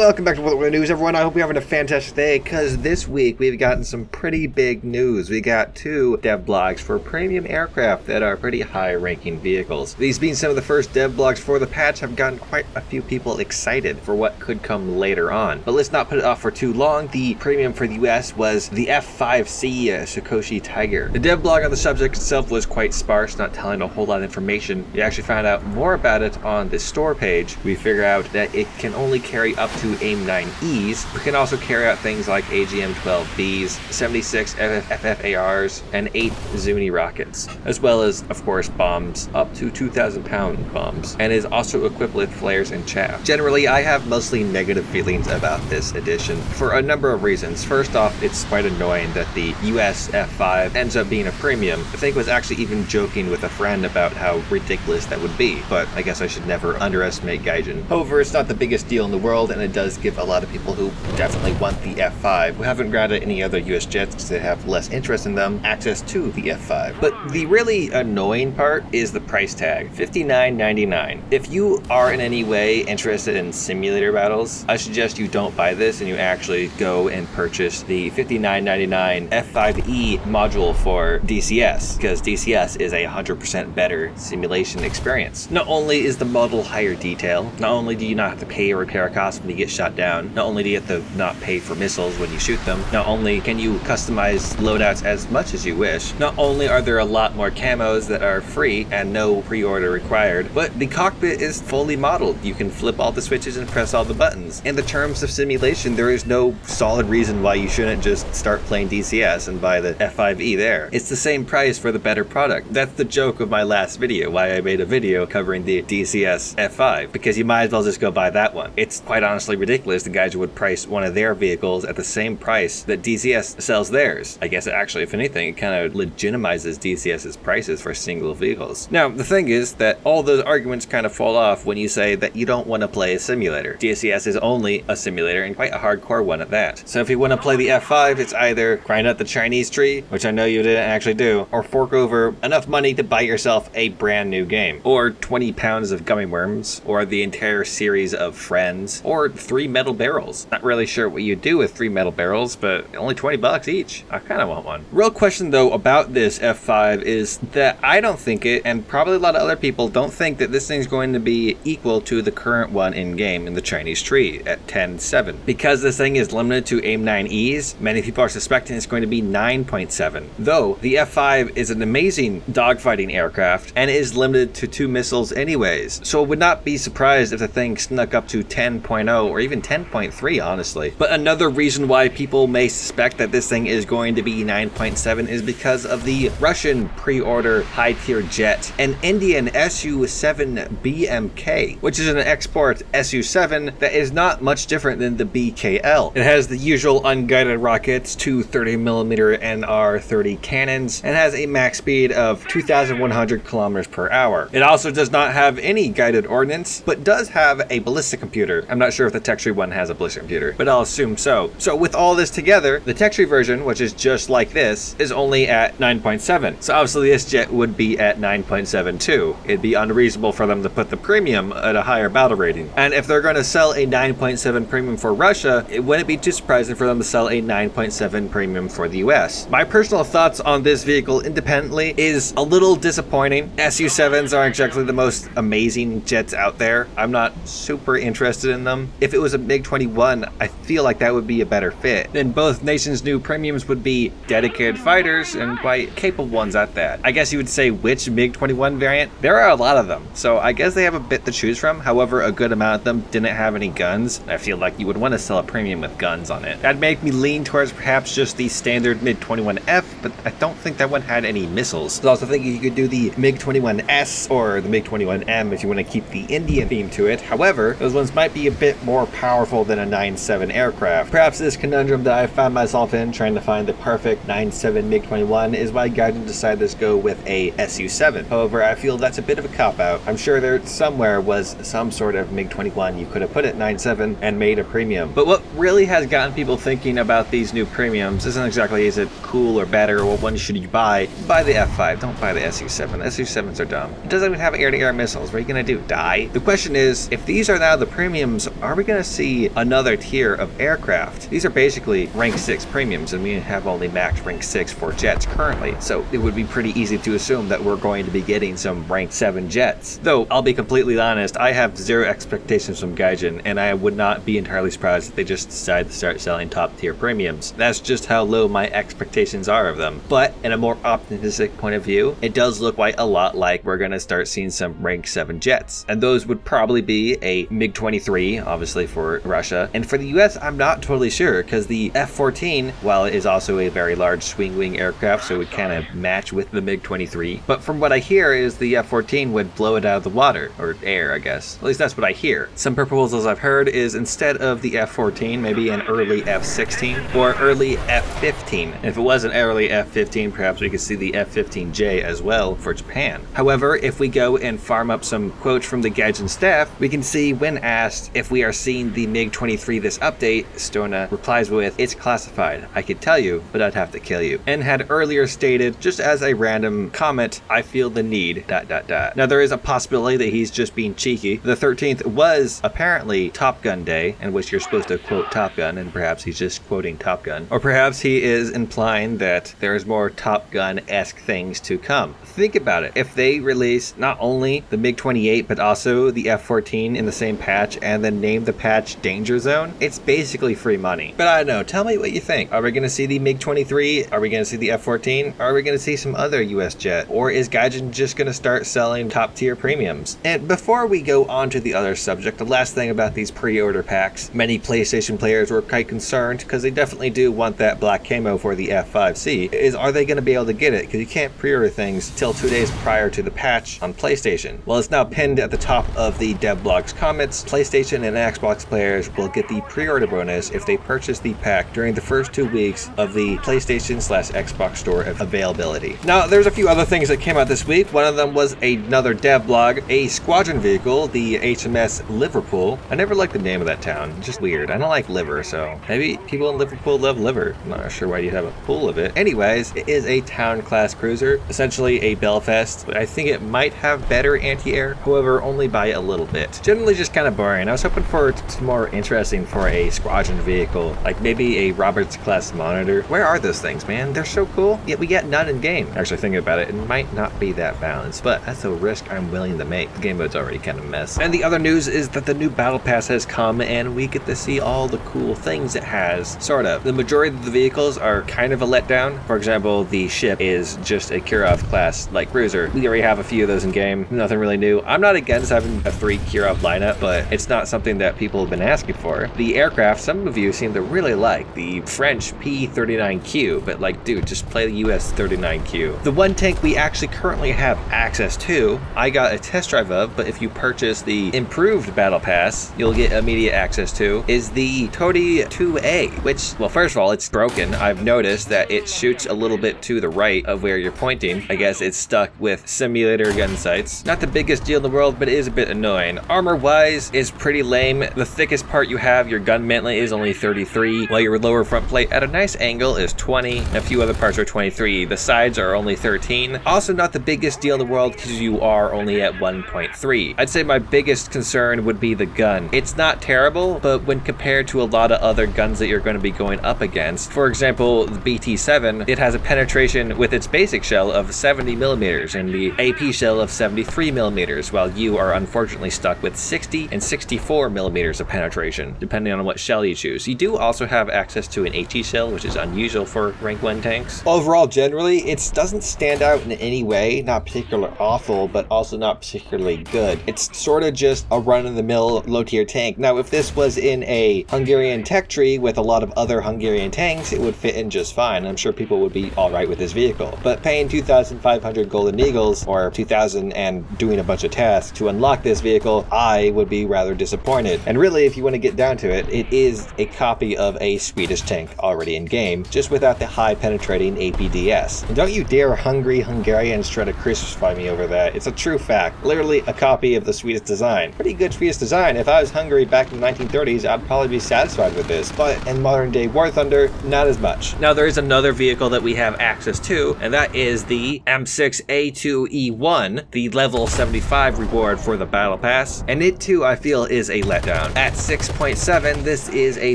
Welcome back to What War News, everyone. I hope you're having a fantastic day because this week we've gotten some pretty big news. We got two dev blogs for premium aircraft that are pretty high ranking vehicles. These being some of the first dev blogs for the patch have gotten quite a few people excited for what could come later on. But let's not put it off for too long. The premium for the US was the F5C uh, Skoshi Tiger. The dev blog on the subject itself was quite sparse, not telling a whole lot of information. We actually found out more about it on the store page. We figure out that it can only carry up to AIM-9Es, but can also carry out things like AGM-12Bs, 76 FFARs, and 8 Zuni rockets, as well as, of course, bombs up to 2,000 pound bombs, and is also equipped with flares and chaff. Generally, I have mostly negative feelings about this edition for a number of reasons. First off, it's quite annoying that the US F5 ends up being a premium. I think was actually even joking with a friend about how ridiculous that would be, but I guess I should never underestimate Gaijin. However, it's not the biggest deal in the world, and it does give a lot of people who definitely want the F5, who haven't granted any other US jets because they have less interest in them, access to the F5. But the really annoying part is the price tag, $59.99. If you are in any way interested in simulator battles, I suggest you don't buy this and you actually go and purchase the $59.99 F5E module for DCS, because DCS is a 100% better simulation experience. Not only is the model higher detail, not only do you not have to pay a repair cost when you get shot down, not only do you have to not pay for missiles when you shoot them, not only can you customize loadouts as much as you wish, not only are there a lot more camos that are free and no pre-order required, but the cockpit is fully modeled. You can flip all the switches and press all the buttons. In the terms of simulation, there is no solid reason why you shouldn't just start playing DCS and buy the F5E there. It's the same price for the better product. That's the joke of my last video, why I made a video covering the DCS F5, because you might as well just go buy that one. It's quite honestly ridiculous the guys would price one of their vehicles at the same price that DCS sells theirs. I guess actually, if anything, it kind of legitimizes DCS's prices for single vehicles. Now, the thing is that all those arguments kind of fall off when you say that you don't want to play a simulator. DCS is only a simulator and quite a hardcore one at that. So if you want to play the F5, it's either grind out the Chinese tree, which I know you didn't actually do, or fork over enough money to buy yourself a brand new game, or 20 pounds of gummy worms, or the entire series of Friends, or three metal barrels. Not really sure what you do with three metal barrels, but only 20 bucks each. I kind of want one. Real question though about this F5 is that I don't think it, and probably a lot of other people don't think that this thing's going to be equal to the current one in game in the Chinese tree at 10.7. Because this thing is limited to AIM-9Es, many people are suspecting it's going to be 9.7. Though the F5 is an amazing dogfighting aircraft and is limited to two missiles anyways, so I would not be surprised if the thing snuck up to 10.0 or even 10.3 honestly. But another reason why people may suspect that this thing is going to be 9.7 is because of the Russian pre-order high-tier jet, an Indian Su-7BMK, which is an export Su-7 that is not much different than the BKL. It has the usual unguided rockets, two 30mm NR30 cannons, and has a max speed of 2,100 kilometers per hour. It also does not have any guided ordnance, but does have a ballistic computer. I'm not sure if the one has a ballistic computer, but I'll assume so. So with all this together, the tech tree version, which is just like this, is only at 9.7. So obviously this jet would be at 9.7 too. It'd be unreasonable for them to put the premium at a higher battle rating. And if they're going to sell a 9.7 premium for Russia, it wouldn't be too surprising for them to sell a 9.7 premium for the US. My personal thoughts on this vehicle independently is a little disappointing. Su-7s aren't exactly the most amazing jets out there. I'm not super interested in them. If it was a MiG-21, I feel like that would be a better fit. Then both nations' new premiums would be dedicated fighters and quite capable ones at that. I guess you would say which MiG-21 variant? There are a lot of them, so I guess they have a bit to choose from. However, a good amount of them didn't have any guns. I feel like you would want to sell a premium with guns on it. That'd make me lean towards perhaps just the standard MiG-21F, but I don't think that one had any missiles. I was also thinking you could do the MiG-21S or the MiG-21M if you want to keep the Indian theme to it. However, those ones might be a bit more powerful than a 9.7 aircraft. Perhaps this conundrum that I found myself in trying to find the perfect 9.7 MiG-21 is why Gaijin decided to go with a Su-7. However, I feel that's a bit of a cop-out. I'm sure there somewhere was some sort of MiG-21 you could have put at 9.7 and made a premium. But what really has gotten people thinking about these new premiums isn't exactly is it cool or better or what one should you buy. Buy the F5, don't buy the Su-7. The Su-7s are dumb. It doesn't even have air-to-air missiles. What are you gonna do, die? The question is, if these are now the premiums, are we going to see another tier of aircraft. These are basically rank 6 premiums, and we have only max rank 6 for jets currently, so it would be pretty easy to assume that we're going to be getting some rank 7 jets. Though, I'll be completely honest, I have zero expectations from Gaijin, and I would not be entirely surprised if they just decide to start selling top tier premiums. That's just how low my expectations are of them. But in a more optimistic point of view, it does look quite a lot like we're going to start seeing some rank 7 jets. And those would probably be a MiG-23, obviously for Russia. And for the US, I'm not totally sure because the F-14, while it is also a very large swing wing aircraft, so it would kind of match with the MiG-23. But from what I hear is the F-14 would blow it out of the water, or air, I guess. At least that's what I hear. Some proposals I've heard is instead of the F-14, maybe an early F-16 or early F-15. If it was an early F-15, perhaps we could see the F-15J as well for Japan. However, if we go and farm up some quotes from the Gaijin staff, we can see when asked if we are seeing the MiG-23 this update, Stona replies with, it's classified. I could tell you, but I'd have to kill you. And had earlier stated, just as a random comment, I feel the need, dot dot dot. Now there is a possibility that he's just being cheeky. The 13th was apparently Top Gun Day, in which you're supposed to quote Top Gun, and perhaps he's just quoting Top Gun. Or perhaps he is implying that there is more Top Gun-esque things to come. Think about it. If they release not only the MiG-28, but also the F-14 in the same patch, and then name the patch Danger Zone, it's basically free money. But I don't know. Tell me what you think. Are we going to see the MiG-23? Are we going to see the F-14? Are we going to see some other US jet? Or is Gaijin just going to start selling top tier premiums? And before we go on to the other subject, the last thing about these pre-order packs, many PlayStation players were quite concerned because they definitely do want that black camo for the F5C, is are they going to be able to get it? Because you can't pre-order things till two days prior to the patch on PlayStation. Well, it's now pinned at the top of the devblog's comments. PlayStation and Xbox players will get the pre-order bonus if they purchase the pack during the first two weeks of the PlayStation slash Xbox store availability. Now, there's a few other things that came out this week. One of them was another dev blog, a squadron vehicle, the HMS Liverpool. I never liked the name of that town. Just weird. I don't like liver, so maybe people in Liverpool love liver. I'm not sure why you'd have a pool of it. Anyways, it is a town class cruiser, essentially a Belfast. I think it might have better anti-air, however, only by a little bit. Generally just kind of boring. I was hoping for some more interesting for a squadron vehicle, like maybe a Roberts class monitor. Where are those things, man? They're so cool, yet we get none in game. Actually, thinking about it, it might not be that balanced, but that's a risk I'm willing to make. The game mode's already kind of mess. And the other news is that the new battle pass has come and we get to see all the cool things it has, sort of. The majority of the vehicles are kind of a letdown. For example, the ship is just a Kirov class like cruiser. We already have a few of those in game, nothing really new. I'm not against having a three Kirov lineup, but it's not something that people have been asking for. The aircraft, some of you seem to really like the French P-39Q, but like, dude, just play the US 39Q. The one tank we actually currently have access to, I got a test drive of, but if you purchase the improved battle pass, you'll get immediate access to, is the Toldi 2A, which, well, first of all, it's broken. I've noticed that it shoots a little bit to the right of where you're pointing. I guess it's stuck with simulator gun sights. Not the biggest deal in the world, but it is a bit annoying. Armor-wise is pretty lame. The thickest part you have, your gun mantlet is only 33, while your lower front plate at a nice angle is 20. A few other parts are 23. The sides are only 13. Also not the biggest deal in the world because you are only at 1.3. I'd say my biggest concern would be the gun. It's not terrible, but when compared to a lot of other guns that you're going to be going up against, for example, the BT-7, it has a penetration with its basic shell of 70 millimeters and the AP shell of 73 millimeters, while you are unfortunately stuck with 60 and 64 millimeters of penetration, depending on what shell you choose. You do also have access to an AT shell, which is unusual for rank 1 tanks. Overall, generally, it doesn't stand out in any way, not particularly awful, but also not particularly good. It's sort of just a run-of-the-mill low-tier tank. Now, if this was in a Hungarian tech tree with a lot of other Hungarian tanks, it would fit in just fine. I'm sure people would be alright with this vehicle. But paying 2,500 Golden Eagles, or 2,000 and doing a bunch of tasks to unlock this vehicle, I would be rather disappointed. And really, if you want to get down to it, it is a copy of a Swedish tank already in game, just without the high penetrating APDS. And don't you dare hungry Hungarians try to crucify me over that. It's a true fact. Literally a copy of the Swedish design. Pretty good Swedish design. If I was Hungary back in the 1930s, I'd probably be satisfied with this. But in modern day War Thunder, not as much. Now there is another vehicle that we have access to, and that is the M6A2E1, the level 75 reward for the Battle Pass. And it too, I feel, is a letdown. At 6.7, this is a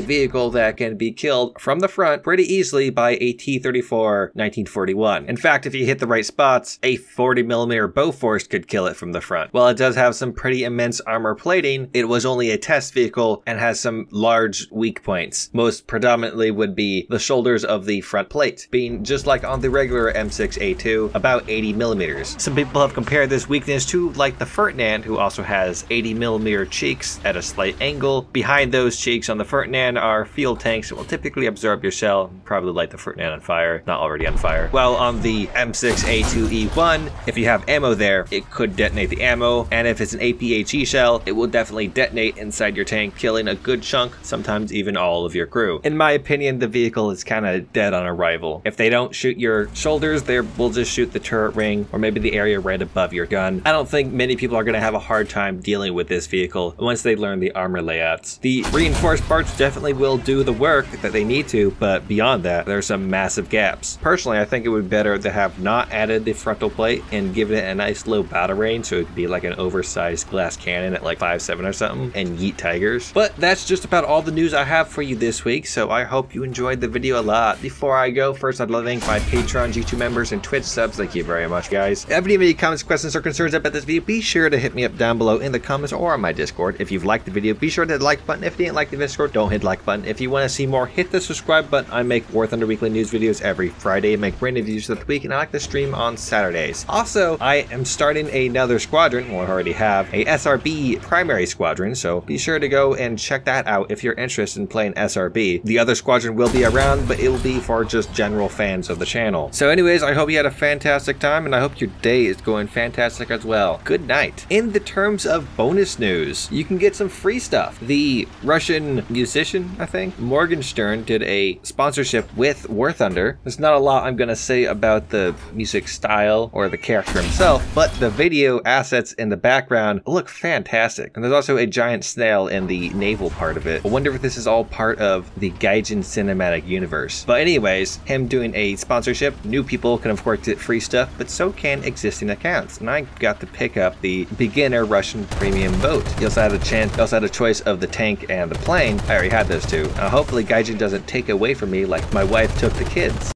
vehicle that can be killed from the front pretty easily by a T-34 1941. In fact, if you hit the right spots, a 40mm Bofors could kill it from the front. While it does have some pretty immense armor plating, it was only a test vehicle and has some large weak points. Most predominantly would be the shoulders of the front plate, being just like on the regular M6A2, about 80 millimeters. Some people have compared this weakness to like the Ferdinand, who also has 80 millimeter cheeks at a slight angle. Behind those cheeks on the Ferdinand are fuel tanks that will typically absorb your shell, probably light the Ferdinand on fire, not already on fire. While on the M6A2E1, if you have ammo there, it could detonate the ammo, and if it's an APHE shell, it will definitely detonate inside your tank, killing a good chunk, sometimes even all of your crew. In my opinion, the vehicle is kind of dead on arrival. If they don't shoot your shoulders, they will just shoot the turret ring, or maybe the area right above your gun. I don't think many people are going to have a hard time dealing with this vehicle once they learn the armor layouts. The reinforced parts definitely will do the work that they need to, but beyond that, there's some massive gaps. Personally, I think it would be better to have not added the frontal plate and given it a nice low battle range so it could be like an oversized glass cannon at like 5.7 or something and yeet tigers. But that's just about all the news I have for you this week, so I hope you enjoyed the video a lot. Before I go, first I'd love to thank my Patreon, G2 members, and Twitch subs. Thank you very much, guys. If you have any comments, questions, or concerns about this video, be sure to hit me up down below in the comments or on my Discord. If you've liked the video, be sure to hit the like button. If you didn't like the Discord, don't hit the like button. If you want to see more, hit the subscribe button. I make War Thunder Weekly News videos every Friday, I make brand new videos of the week, and I like to stream on Saturdays. Also, I am starting another squadron, well I already have, a SRB primary squadron, so be sure to go and check that out if you're interested in playing SRB. The other squadron will be around, but it will be for just general fans of the channel. So anyways, I hope you had a fantastic time, and I hope your day is going fantastic as well. Good night. In the terms of bonus news, you can get some free stuff. The Russian musician, I think, Morgenshtern, did a sponsorship with War Thunder. There's not a lot I'm going to say about the music style or the character himself, but the video assets in the background look fantastic. And there's also a giant snail in the naval part of it. I wonder if this is all part of the Gaijin cinematic universe. But anyways, him doing a sponsorship, new people can of course get free stuff, but so can existing accounts. And I got to pick up the beginner Russian premium boat. You also had a chance, also had a choice of the tank and the plane. I already had those two. Uh, hopefully Gaijin doesn't take away from me like my wife took the kids.